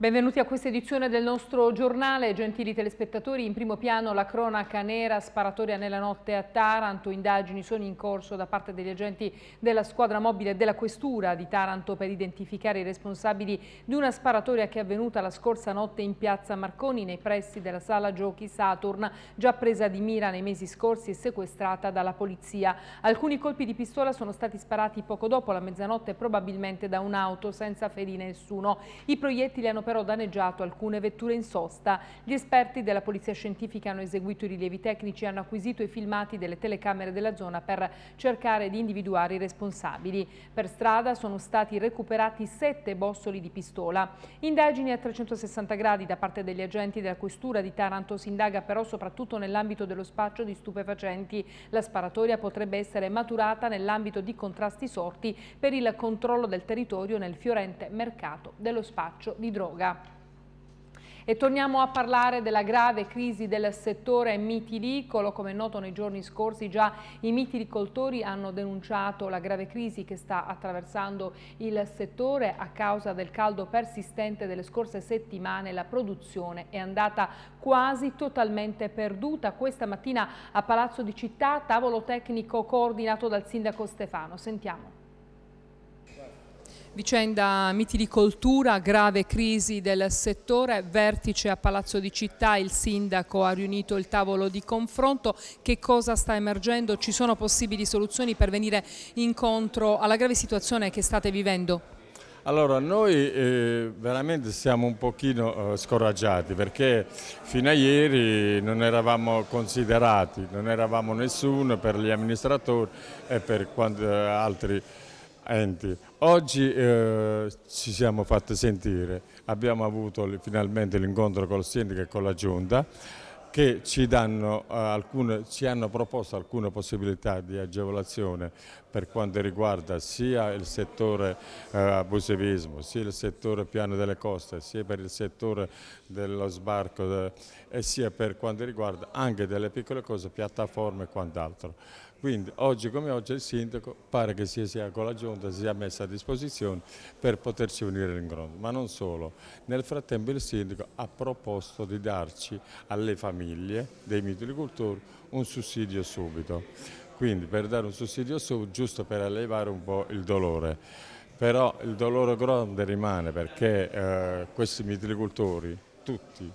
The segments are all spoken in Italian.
Benvenuti a questa edizione del nostro giornale, gentili telespettatori. In primo piano la cronaca nera, sparatoria nella notte a Taranto. Indagini sono in corso da parte degli agenti della squadra mobile della Questura di Taranto per identificare i responsabili di una sparatoria che è avvenuta la scorsa notte in piazza Marconi nei pressi della sala giochi Saturn, già presa di mira nei mesi scorsi e sequestrata dalla polizia. Alcuni colpi di pistola sono stati sparati poco dopo la mezzanotte probabilmente da un'auto senza ferire nessuno. I proiettili hanno però danneggiato alcune vetture in sosta. Gli esperti della Polizia Scientifica hanno eseguito i rilievi tecnici e hanno acquisito i filmati delle telecamere della zona per cercare di individuare i responsabili. Per strada sono stati recuperati sette bossoli di pistola. Indagini a 360 gradi da parte degli agenti della questura di Taranto si indaga però soprattutto nell'ambito dello spaccio di stupefacenti. La sparatoria potrebbe essere maturata nell'ambito di contrasti sorti per il controllo del territorio nel fiorente mercato dello spaccio di droga droga. E torniamo a parlare della grave crisi del settore mitilicolo. Come noto nei giorni scorsi già i mitilicoltori hanno denunciato la grave crisi che sta attraversando il settore a causa del caldo persistente delle scorse settimane. La produzione è andata quasi totalmente perduta. Questa mattina a Palazzo di Città, tavolo tecnico coordinato dal sindaco Stefano. Sentiamo. Vicenda mitilicoltura, grave crisi del settore, vertice a Palazzo di Città, il sindaco ha riunito il tavolo di confronto. Che cosa sta emergendo? Ci sono possibili soluzioni per venire incontro alla grave situazione che state vivendo? Allora, noi eh, veramente siamo un pochino eh, scoraggiati perché fino a ieri non eravamo considerati, non eravamo nessuno per gli amministratori e per quanti, eh, altri enti. Oggi eh, ci siamo fatti sentire, abbiamo avuto finalmente l'incontro con il sindaco e con la giunta che ci, danno, uh, alcune, ci, hanno proposto alcune possibilità di agevolazione per quanto riguarda sia il settore uh, abusivismo, sia il settore piano delle coste, sia per il settore dello sbarco de, e sia per quanto riguarda anche delle piccole cose, piattaforme e quant'altro. Quindi oggi come oggi il sindaco pare che sia, sia con la giunta si sia messa a disposizione per poterci venire in incontro, ma non solo. Nel frattempo il sindaco ha proposto di darci alle famiglie dei mitilicoltori un sussidio subito. Quindi per dare un sussidio subito, giusto per elevare un po' il dolore. Però il dolore grande rimane perché eh, questi mitilicoltori, tutti,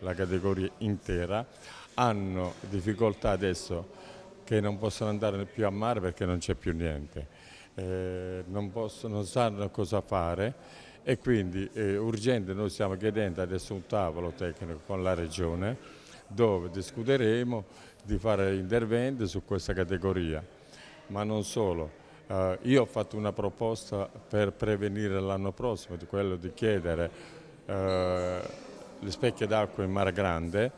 la categoria intera, hanno difficoltà adesso che non possono andare più a mare perché non c'è più niente, eh, non, possono, non, sanno cosa fare e quindi è eh, urgente, noi stiamo chiedendo adesso un tavolo tecnico con la Regione dove discuteremo di fare interventi su questa categoria, ma non solo. Uh, io ho fatto una proposta per prevenire l'anno prossimo, quello di chiedere uh, le specchie d'acqua in Mare Grande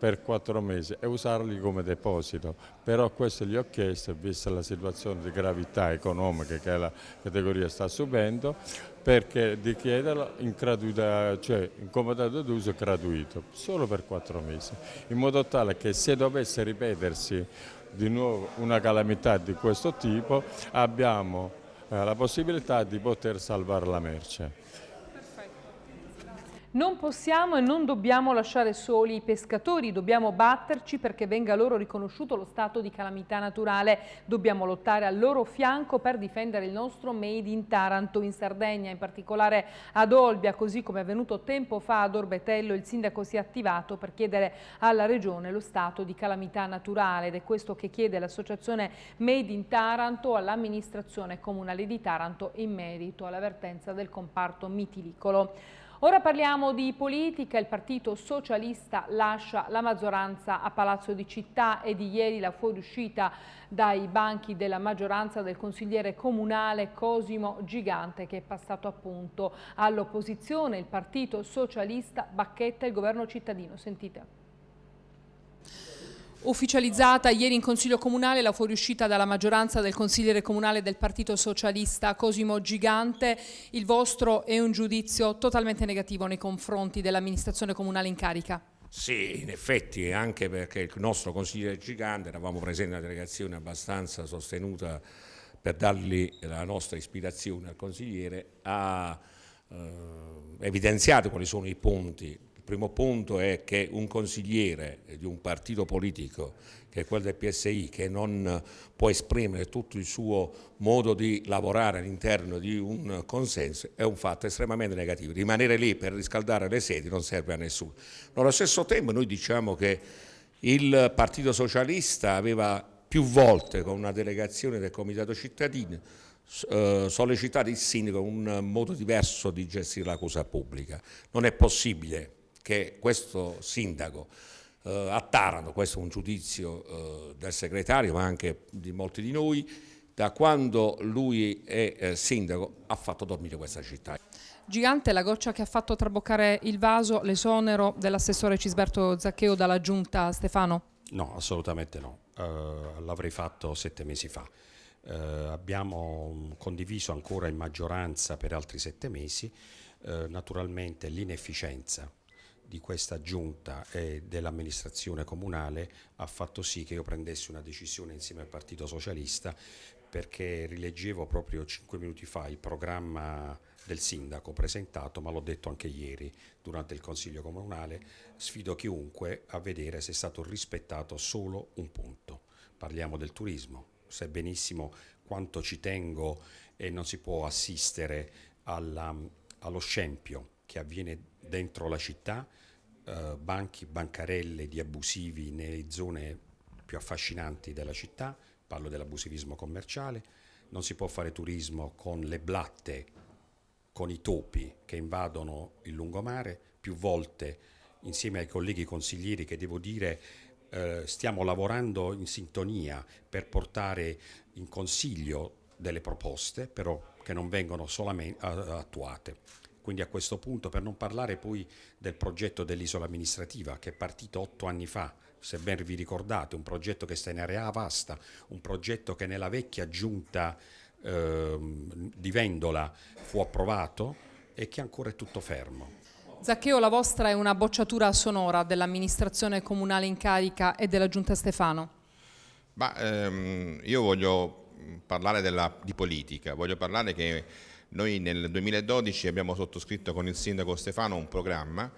per quattro mesi e usarli come deposito. Però questo gli ho chiesto, vista la situazione di gravità economica che la categoria sta subendo, perché di chiederlo in, cioè in comodato d'uso gratuito, solo per quattro mesi, in modo tale che se dovesse ripetersi di nuovo una calamità di questo tipo abbiamo eh, la possibilità di poter salvare la merce. Non possiamo e non dobbiamo lasciare soli i pescatori, dobbiamo batterci perché venga loro riconosciuto lo stato di calamità naturale. Dobbiamo lottare al loro fianco per difendere il nostro Made in Taranto, in Sardegna, in particolare ad Olbia, così come è avvenuto tempo fa ad Orbetello. Il sindaco si è attivato per chiedere alla Regione lo stato di calamità naturale ed è questo che chiede l'associazione Made in Taranto all'amministrazione comunale di Taranto in merito all'avvertenza del comparto mitilicolo. Ora parliamo di politica, il Partito Socialista lascia la maggioranza a Palazzo di Città e di ieri la fuoriuscita dai banchi della maggioranza del consigliere comunale Cosimo Gigante che è passato appunto all'opposizione, il Partito Socialista bacchetta il governo cittadino. Sentite. Ufficializzata ieri in Consiglio Comunale la fuoriuscita dalla maggioranza del consigliere comunale del Partito Socialista Cosimo Gigante, il vostro è un giudizio totalmente negativo nei confronti dell'amministrazione comunale in carica? Sì, in effetti, anche perché il nostro consigliere Gigante, eravamo presenti una delegazione abbastanza sostenuta per dargli la nostra ispirazione al consigliere, ha evidenziato quali sono i punti. Primo punto è che un consigliere di un partito politico, che è quello del PSI, che non può esprimere tutto il suo modo di lavorare all'interno di un consenso, è un fatto estremamente negativo. Rimanere lì per riscaldare le sedi non serve a nessuno. Ma allo stesso tempo noi diciamo che il Partito Socialista aveva più volte con una delegazione del Comitato Cittadino eh, sollecitato il sindaco un modo diverso di gestire la cosa pubblica. Non è possibile che questo sindaco eh, a Taranto, questo è un giudizio eh, del segretario ma anche di molti di noi, da quando lui è eh, sindaco ha fatto dormire questa città. Gigante la goccia che ha fatto traboccare il vaso, l'esonero dell'assessore Cisberto Zaccheo dalla giunta Stefano? No, assolutamente no, uh, l'avrei fatto sette mesi fa. Uh, abbiamo condiviso ancora in maggioranza per altri sette mesi, uh, naturalmente l'inefficienza di questa giunta e dell'amministrazione comunale ha fatto sì che io prendessi una decisione insieme al Partito Socialista perché rileggevo proprio cinque minuti fa il programma del sindaco presentato, ma l'ho detto anche ieri durante il Consiglio Comunale, sfido chiunque a vedere se è stato rispettato solo un punto. Parliamo del turismo, sai benissimo quanto ci tengo e non si può assistere alla, allo scempio che avviene dentro la città, eh, banchi, bancarelle di abusivi nelle zone più affascinanti della città, parlo dell'abusivismo commerciale, non si può fare turismo con le blatte, con i topi che invadono il lungomare, più volte insieme ai colleghi consiglieri che devo dire eh, stiamo lavorando in sintonia per portare in consiglio delle proposte, però che non vengono solamente attuate. Quindi a questo punto, per non parlare poi del progetto dell'isola amministrativa che è partito otto anni fa, se ben vi ricordate, un progetto che sta in area vasta, un progetto che nella vecchia giunta eh, di Vendola fu approvato e che ancora è tutto fermo. Zaccheo, la vostra è una bocciatura sonora dell'amministrazione comunale in carica e della giunta Stefano? Ma, ehm, io voglio parlare della, di politica, voglio parlare che noi nel 2012 abbiamo sottoscritto con il sindaco Stefano un programma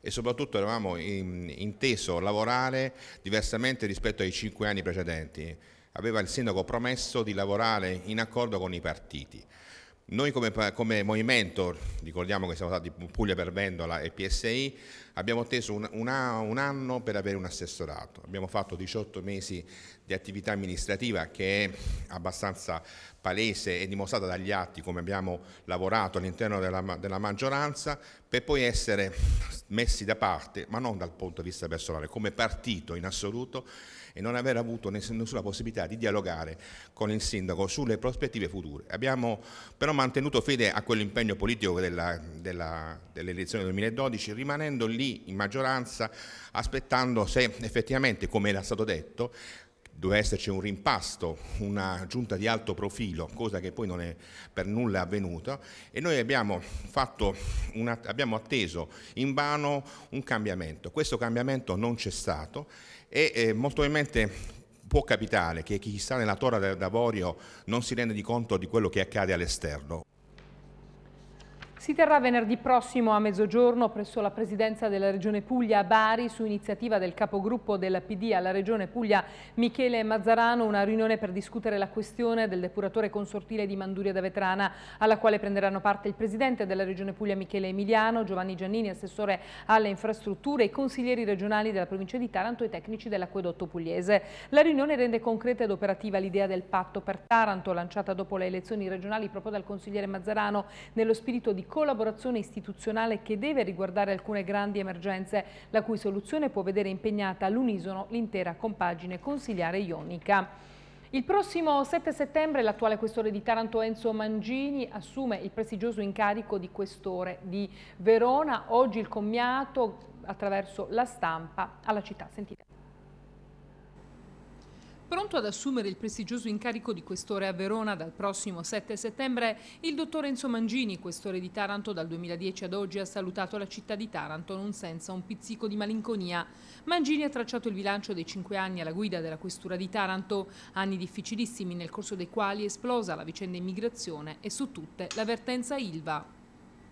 e soprattutto eravamo in, inteso lavorare diversamente rispetto ai cinque anni precedenti. Aveva il sindaco promesso di lavorare in accordo con i partiti. Noi come, come, movimento, ricordiamo che siamo stati Puglia per Vendola e PSI, abbiamo atteso un, una, un, anno per avere un assessorato. Abbiamo fatto 18 mesi di attività amministrativa che è abbastanza palese e dimostrata dagli atti come abbiamo lavorato all'interno della, della maggioranza per poi essere messi da parte, ma non dal punto di vista personale, come partito in assoluto e non aver avuto nessuna possibilità di dialogare con il sindaco sulle prospettive future. Abbiamo però mantenuto fede a quell'impegno politico della, della, delle elezioni del 2012, rimanendo lì in maggioranza, aspettando se effettivamente, come era stato detto, doveva esserci un rimpasto, una giunta di alto profilo, cosa che poi non è per nulla avvenuta e noi abbiamo, una, abbiamo atteso in vano un cambiamento. Questo cambiamento non c'è stato e eh, molto probabilmente può capitare che chi sta nella torre d'avorio non si rende conto di quello che accade all'esterno. Si terrà venerdì prossimo a mezzogiorno presso la Presidenza della Regione Puglia a Bari su iniziativa del capogruppo della PD alla Regione Puglia Michele Mazzarano una riunione per discutere la questione del depuratore consortile di Manduria da Vetrana alla quale prenderanno parte il Presidente della Regione Puglia Michele Emiliano, Giovanni Giannini, assessore alle infrastrutture, i consiglieri regionali della provincia di Taranto e i tecnici dell'acquedotto pugliese. La riunione rende concreta ed operativa l'idea del patto per Taranto lanciata dopo le elezioni regionali proprio dal consigliere Mazzarano nello spirito di collaborazione istituzionale che deve riguardare alcune grandi emergenze, la cui soluzione può vedere impegnata all'unisono l'intera compagine consigliare ionica. Il prossimo 7 settembre l'attuale questore di Taranto Enzo Mangini assume il prestigioso incarico di questore di Verona. Oggi il commiato attraverso la stampa alla città. Sentite. Pronto ad assumere il prestigioso incarico di questore a Verona dal prossimo 7 settembre, il dottor Enzo Mangini, questore di Taranto dal 2010 ad oggi, ha salutato la città di Taranto non senza un pizzico di malinconia. Mangini ha tracciato il bilancio dei cinque anni alla guida della questura di Taranto, anni difficilissimi nel corso dei quali esplosa la vicenda immigrazione e su tutte l'avvertenza Ilva.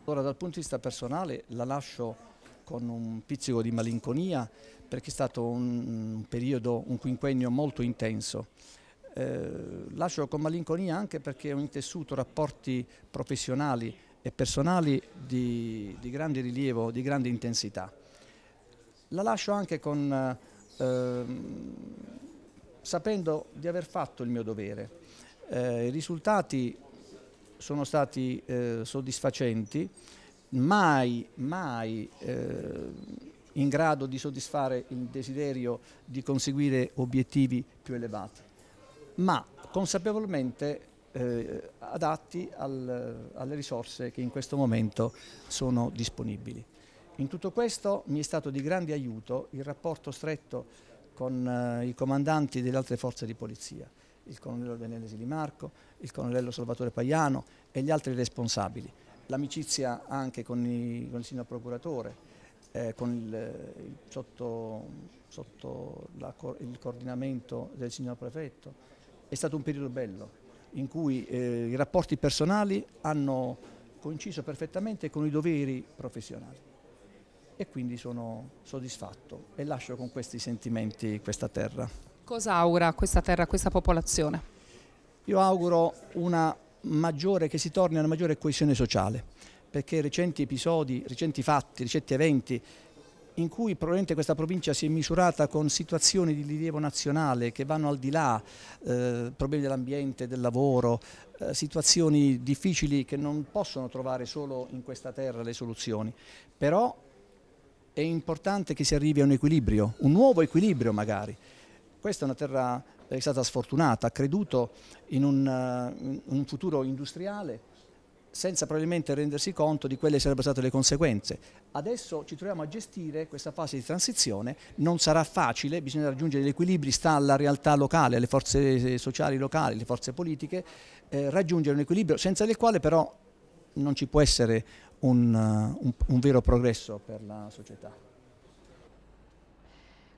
Ora dal punto di vista personale la lascio con un pizzico di malinconia perché è stato un, periodo, un quinquennio molto intenso. Eh, lascio con malinconia anche perché ho intessuto rapporti professionali e personali di, di grande rilievo, di grande intensità. La lascio anche con, eh, sapendo di aver fatto il mio dovere. Eh, I risultati sono stati eh, soddisfacenti, mai, mai eh, in grado di soddisfare il desiderio di conseguire obiettivi più elevati, ma consapevolmente eh, adatti al, alle risorse che in questo momento sono disponibili. In tutto questo mi è stato di grande aiuto il rapporto stretto con eh, i comandanti delle altre forze di polizia, il colonnello Daniele Silimarco, il colonnello Salvatore Paiano e gli altri responsabili. L'amicizia anche con, i, con il signor procuratore, eh, con il, il, sotto, sotto la, il coordinamento del signor prefetto. È stato un periodo bello in cui eh, i rapporti personali hanno coinciso perfettamente con i doveri professionali e quindi sono soddisfatto e lascio con questi sentimenti questa terra. Cosa augura questa terra, questa popolazione? Io auguro una maggiore, che si torni a una maggiore coesione sociale, perché recenti episodi, recenti fatti, recenti eventi in cui probabilmente questa provincia si è misurata con situazioni di rilievo nazionale che vanno al di là, eh, problemi dell'ambiente, del lavoro, eh, situazioni difficili che non possono trovare solo in questa terra le soluzioni, però è importante che si arrivi a un equilibrio, un nuovo equilibrio magari. Questa è una terra che è stata sfortunata, ha creduto in un, in un futuro industriale senza probabilmente rendersi conto di quelle sarebbero state le conseguenze. Adesso ci troviamo a gestire questa fase di transizione, non sarà facile, bisogna raggiungere gli equilibri, sta alla realtà locale, alle forze sociali locali, alle forze politiche, eh, raggiungere un equilibrio senza il quale però non ci può essere un, un, un vero progresso per la società.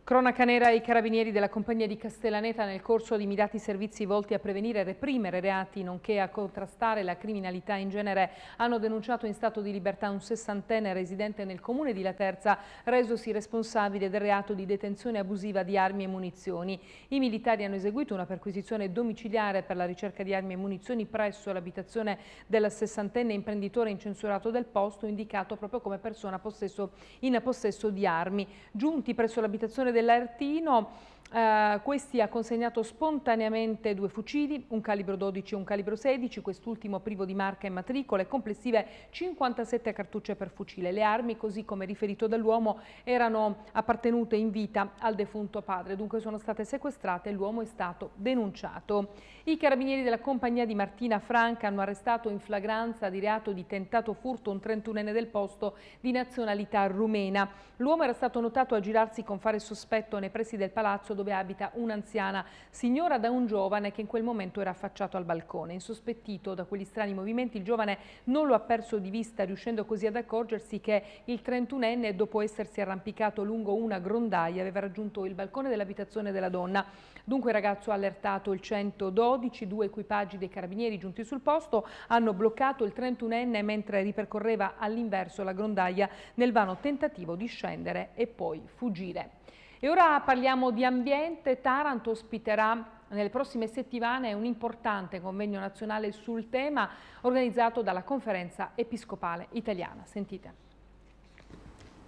Cronaca nera i carabinieri della compagnia di Castellaneta nel corso di mirati servizi volti a prevenire e reprimere reati nonché a contrastare la criminalità in genere hanno denunciato in stato di libertà un sessantenne residente nel comune di Laterza resosi responsabile del reato di detenzione abusiva di armi e munizioni. I militari hanno eseguito una perquisizione domiciliare per la ricerca di armi e munizioni presso l'abitazione del sessantenne imprenditore incensurato del posto indicato proprio come persona possesso, in possesso di armi. Giunti presso l'abitazione dell'Artino Uh, questi ha consegnato spontaneamente due fucili, un calibro 12 e un calibro 16, quest'ultimo privo di marca e matricola complessive 57 cartucce per fucile. Le armi, così come riferito dall'uomo, erano appartenute in vita al defunto padre, dunque sono state sequestrate e l'uomo è stato denunciato. I carabinieri della compagnia di Martina Franca hanno arrestato in flagranza di reato di tentato furto un 31enne del posto di nazionalità rumena. L'uomo era stato notato a girarsi con fare sospetto nei pressi del palazzo dove abita un'anziana signora da un giovane che in quel momento era affacciato al balcone. Insospettito da quegli strani movimenti, il giovane non lo ha perso di vista, riuscendo così ad accorgersi che il 31enne, dopo essersi arrampicato lungo una grondaia, aveva raggiunto il balcone dell'abitazione della donna. Dunque il ragazzo ha allertato il 112, due equipaggi dei carabinieri giunti sul posto hanno bloccato il 31enne mentre ripercorreva all'inverso la grondaia nel vano tentativo di scendere e poi fuggire. E ora parliamo di ambiente. Taranto ospiterà nelle prossime settimane un importante convegno nazionale sul tema organizzato dalla Conferenza Episcopale Italiana. Sentite.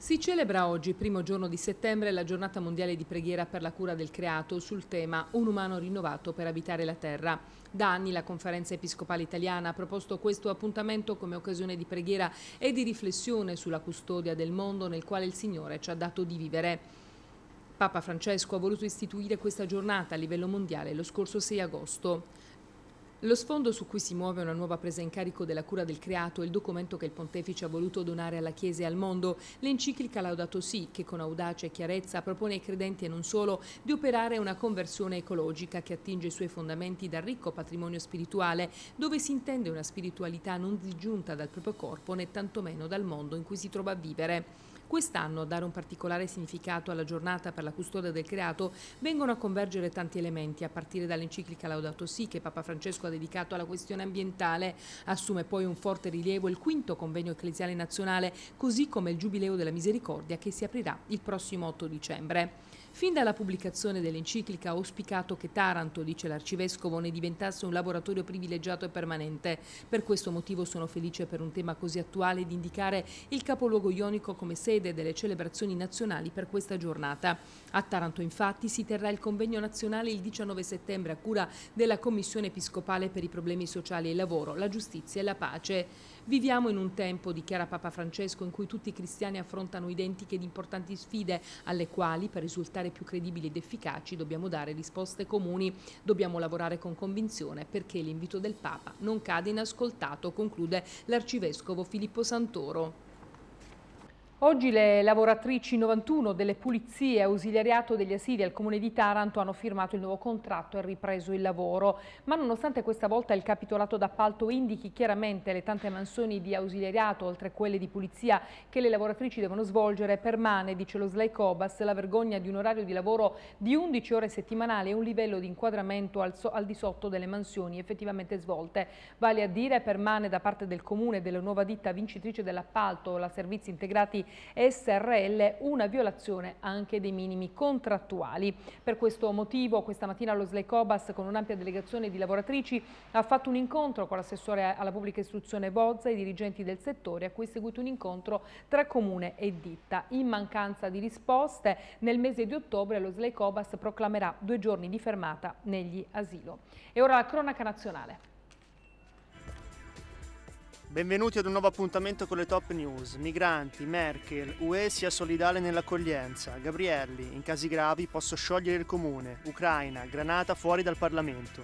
Si celebra oggi, primo giorno di settembre, la giornata mondiale di preghiera per la cura del creato sul tema Un umano rinnovato per abitare la terra. Da anni la Conferenza Episcopale Italiana ha proposto questo appuntamento come occasione di preghiera e di riflessione sulla custodia del mondo nel quale il Signore ci ha dato di vivere. Papa Francesco ha voluto istituire questa giornata a livello mondiale lo scorso 6 agosto. Lo sfondo su cui si muove una nuova presa in carico della cura del creato è il documento che il pontefice ha voluto donare alla Chiesa e al mondo, l'enciclica Laudato Si, che con audacia e chiarezza propone ai credenti e non solo di operare una conversione ecologica che attinge i suoi fondamenti dal ricco patrimonio spirituale, dove si intende una spiritualità non disgiunta dal proprio corpo né tantomeno dal mondo in cui si trova a vivere. Quest'anno, a dare un particolare significato alla giornata per la custodia del creato, vengono a convergere tanti elementi, a partire dall'enciclica Laudato Si che Papa Francesco ha dedicato alla questione ambientale. Assume poi un forte rilievo il quinto convegno ecclesiale nazionale, così come il Giubileo della Misericordia che si aprirà il prossimo 8 dicembre. Fin dalla pubblicazione dell'enciclica ha auspicato che Taranto, dice l'arcivescovo, ne diventasse un laboratorio privilegiato e permanente. Per questo motivo sono felice per un tema così attuale di indicare il capoluogo ionico come sede delle celebrazioni nazionali per questa giornata. A Taranto infatti si terrà il convegno nazionale il 19 settembre a cura della Commissione Episcopale per i problemi sociali e il lavoro, la giustizia e la pace. Viviamo in un tempo, dichiara Papa Francesco, in cui tutti i cristiani affrontano identiche ed importanti sfide alle quali, per risultare più credibili ed efficaci, dobbiamo dare risposte comuni. Dobbiamo lavorare con convinzione perché l'invito del Papa non cade inascoltato, conclude l'arcivescovo Filippo Santoro. Oggi le lavoratrici 91 delle pulizie ausiliariato degli asili al comune di Taranto hanno firmato il nuovo contratto e ripreso il lavoro, ma nonostante questa volta il capitolato d'appalto indichi chiaramente le tante mansioni di ausiliariato oltre quelle di pulizia che le lavoratrici devono svolgere, permane, dice lo SLAI Cobas, la vergogna di un orario di lavoro di 11 ore settimanali e un livello di inquadramento al, so, al di sotto delle mansioni effettivamente svolte. Vale a dire permane da parte del comune e della nuova ditta vincitrice dell'appalto, la servizi integrati SRL una violazione anche dei minimi contrattuali. Per questo motivo questa mattina lo Slecobas con un'ampia delegazione di lavoratrici ha fatto un incontro con l'assessore alla pubblica istruzione Bozza e i dirigenti del settore a cui è seguito un incontro tra comune e ditta. In mancanza di risposte nel mese di ottobre lo Slecobas proclamerà due giorni di fermata negli asilo. E ora la cronaca nazionale. Benvenuti ad un nuovo appuntamento con le top news. Migranti, Merkel, UE sia solidale nell'accoglienza. Gabrielli, in casi gravi posso sciogliere il comune. Ucraina, granata fuori dal Parlamento.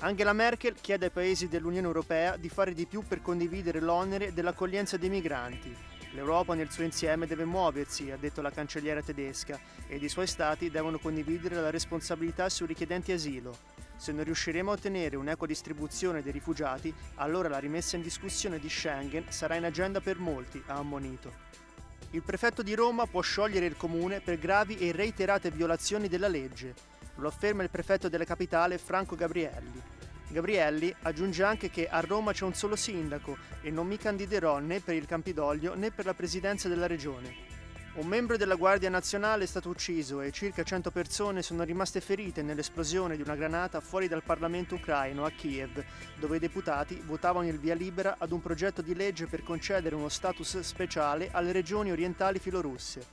Angela Merkel chiede ai paesi dell'Unione Europea di fare di più per condividere l'onere dell'accoglienza dei migranti. L'Europa nel suo insieme deve muoversi, ha detto la cancelliera tedesca, ed i suoi stati devono condividere la responsabilità sui richiedenti asilo. Se non riusciremo a ottenere un'equa distribuzione dei rifugiati, allora la rimessa in discussione di Schengen sarà in agenda per molti, ha ammonito. Il prefetto di Roma può sciogliere il comune per gravi e reiterate violazioni della legge. Lo afferma il prefetto della capitale Franco Gabrielli. Gabrielli aggiunge anche che a Roma c'è un solo sindaco e non mi candiderò né per il Campidoglio né per la presidenza della regione. Un membro della Guardia Nazionale è stato ucciso e circa 100 persone sono rimaste ferite nell'esplosione di una granata fuori dal Parlamento ucraino a Kiev, dove i deputati votavano il via libera ad un progetto di legge per concedere uno status speciale alle regioni orientali filorusse.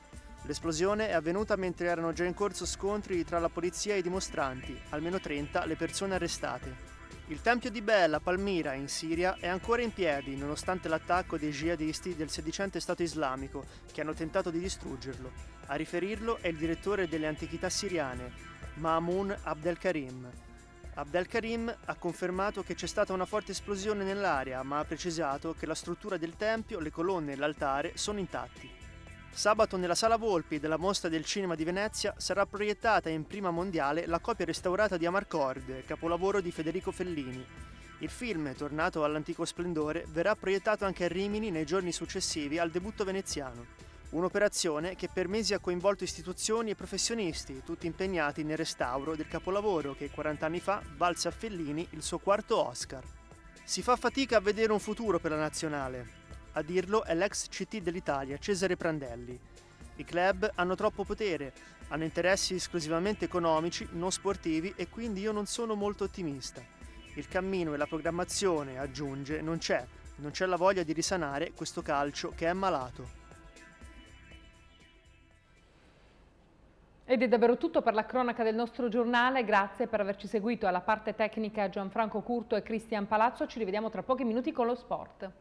L'esplosione è avvenuta mentre erano già in corso scontri tra la polizia e i dimostranti, almeno 30 le persone arrestate. Il tempio di Bella, Palmira, in Siria, è ancora in piedi nonostante l'attacco dei jihadisti del sedicente Stato islamico che hanno tentato di distruggerlo. A riferirlo è il direttore delle antichità siriane, Ma'amun Abdelkarim. Abdelkarim ha confermato che c'è stata una forte esplosione nell'area, ma ha precisato che la struttura del tempio, le colonne e l'altare sono intatti. Sabato nella Sala Volpi della Mostra del Cinema di Venezia sarà proiettata in prima mondiale la copia restaurata di Amarcord, capolavoro di Federico Fellini. Il film, tornato all'antico splendore, verrà proiettato anche a Rimini nei giorni successivi al debutto veneziano. Un'operazione che per mesi ha coinvolto istituzioni e professionisti, tutti impegnati nel restauro del capolavoro che 40 anni fa valse a Fellini il suo quarto Oscar. Si fa fatica a vedere un futuro per la nazionale, a dirlo è l'ex CT dell'Italia, Cesare Prandelli. I club hanno troppo potere, hanno interessi esclusivamente economici, non sportivi e quindi io non sono molto ottimista. Il cammino e la programmazione, aggiunge, non c'è, non c'è la voglia di risanare questo calcio che è malato. Ed è davvero tutto per la cronaca del nostro giornale, grazie per averci seguito alla parte tecnica Gianfranco Curto e Cristian Palazzo, ci rivediamo tra pochi minuti con lo sport.